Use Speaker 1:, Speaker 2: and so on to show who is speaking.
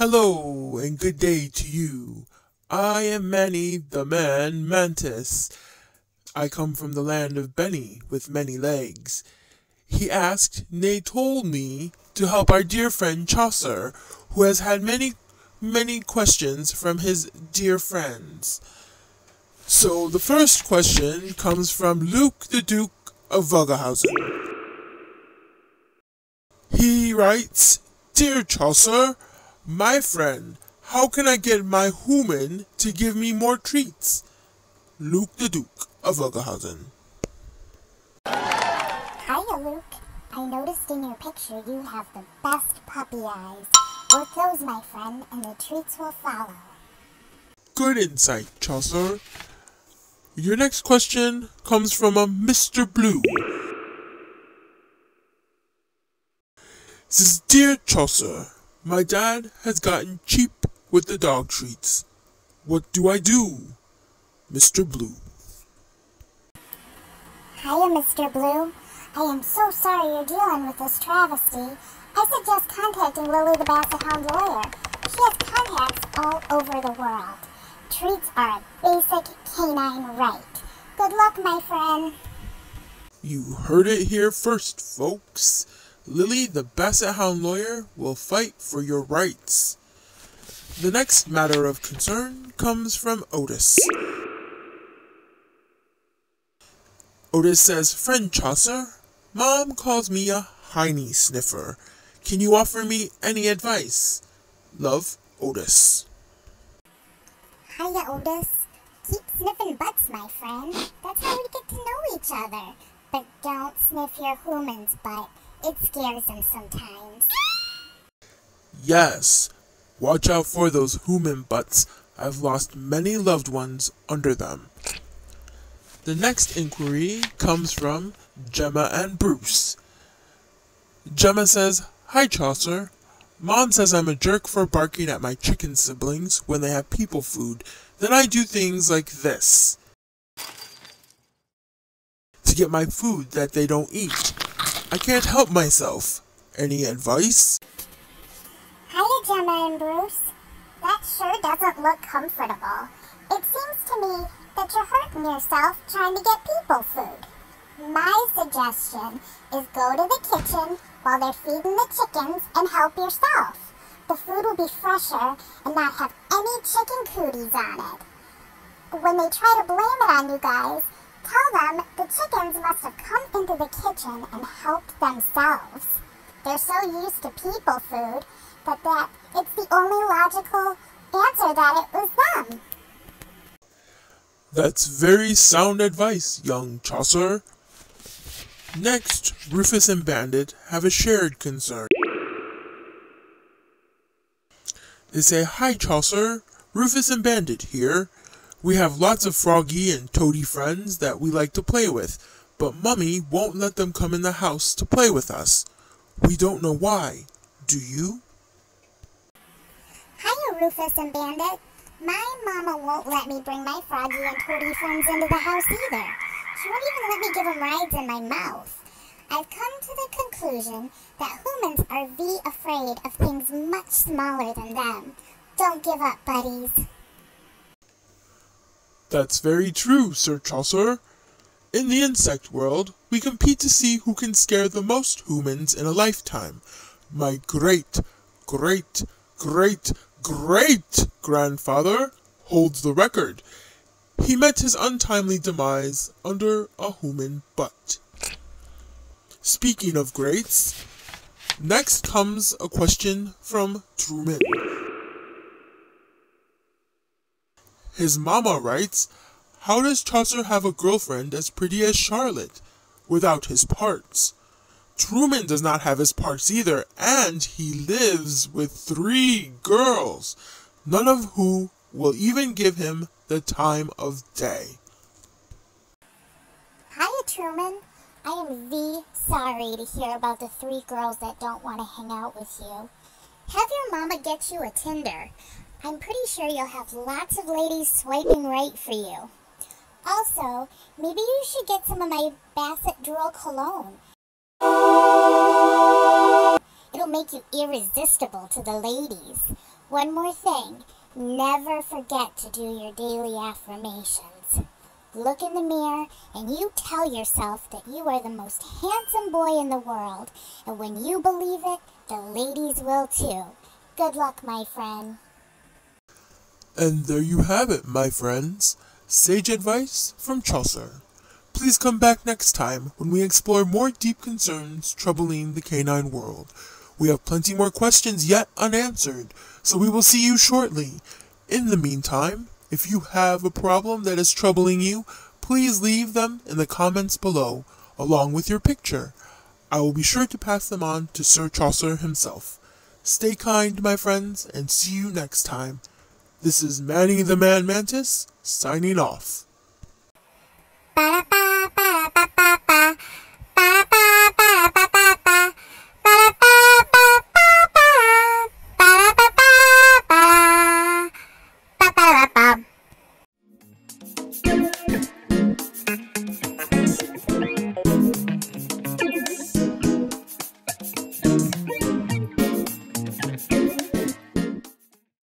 Speaker 1: Hello and good day to you. I am Manny the Man Mantis. I come from the land of Benny with many legs. He asked, nay told me, to help our dear friend Chaucer, who has had many, many questions from his dear friends. So the first question comes from Luke the Duke of Vogelhausen. He writes, Dear Chaucer, my friend, how can I get my human to give me more treats? Luke the Duke of Vogelhausen.
Speaker 2: Hiya, Luke. I noticed in your picture you have the best puppy eyes. Work those, my friend, and the treats will follow.
Speaker 1: Good insight, Chaucer. Your next question comes from a Mr. Blue. Says, Dear Chaucer, my dad has gotten cheap with the dog treats. What do I do? Mr. Blue.
Speaker 2: Hiya, Mr. Blue. I am so sorry you're dealing with this travesty. I suggest contacting Lily the Basset Hound lawyer. She has contacts all over the world. Treats are a basic canine right. Good luck, my friend.
Speaker 1: You heard it here first, folks. Lily the Basset Hound lawyer will fight for your rights. The next matter of concern comes from Otis. Otis says, Friend Chaucer, Mom calls me a hiney sniffer. Can you offer me any advice? Love, Otis.
Speaker 2: Hiya, Otis. Keep sniffing butts, my friend. That's how we get to know each other. But don't sniff your human's butt. It scares them sometimes.
Speaker 1: Yes, watch out for those human butts. I've lost many loved ones under them. The next inquiry comes from Gemma and Bruce. Gemma says, Hi Chaucer. Mom says I'm a jerk for barking at my chicken siblings when they have people food. Then I do things like this. To get my food that they don't eat. I can't help myself. Any advice?
Speaker 2: Hiya, Gemma and Bruce. That sure doesn't look comfortable. It seems to me that you're hurting yourself trying to get people food. My suggestion is go to the kitchen while they're feeding the chickens and help yourself. The food will be fresher and not have any chicken cooties on it. When they try to blame it on you guys, tell them the chickens must have come into the kitchen and helped themselves. They're so used to people food that, that it's the only logical answer that it was them.
Speaker 1: That's very sound advice, young Chaucer. Next, Rufus and Bandit have a shared concern. They say, Hi Chaucer, Rufus and Bandit here. We have lots of froggy and toady friends that we like to play with, but Mummy won't let them come in the house to play with us. We don't know why. Do you?
Speaker 2: Hiya, Rufus and Bandit. My mama won't let me bring my froggy and toady friends into the house either. She won't even let me give them rides in my mouth. I've come to the conclusion that humans are V afraid of things much smaller than them. Don't give up, buddies.
Speaker 1: That's very true, Sir Chaucer. In the insect world, we compete to see who can scare the most humans in a lifetime. My great, great, great, great grandfather holds the record. He met his untimely demise under a human butt. Speaking of greats, next comes a question from Truman. His mama writes, How does Chaucer have a girlfriend as pretty as Charlotte without his parts? Truman does not have his parts either, and he lives with three girls, none of who will even give him the time of day.
Speaker 2: Hi, Truman. I am V sorry to hear about the three girls that don't want to hang out with you. Have your mama get you a Tinder. I'm pretty sure you'll have lots of ladies swiping right for you. Also, maybe you should get some of my Basset Drool cologne. It'll make you irresistible to the ladies. One more thing. Never forget to do your daily affirmations. Look in the mirror and you tell yourself that you are the most handsome boy in the world. And when you believe it, the ladies will too. Good luck, my friend.
Speaker 1: And there you have it, my friends. Sage advice from Chaucer. Please come back next time when we explore more deep concerns troubling the canine world. We have plenty more questions yet unanswered, so we will see you shortly. In the meantime, if you have a problem that is troubling you, please leave them in the comments below, along with your picture. I will be sure to pass them on to Sir Chaucer himself. Stay kind, my friends, and see you next time. This is Manny the Man Mantis, signing off.
Speaker 2: Ba